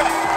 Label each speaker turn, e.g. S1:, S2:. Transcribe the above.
S1: America.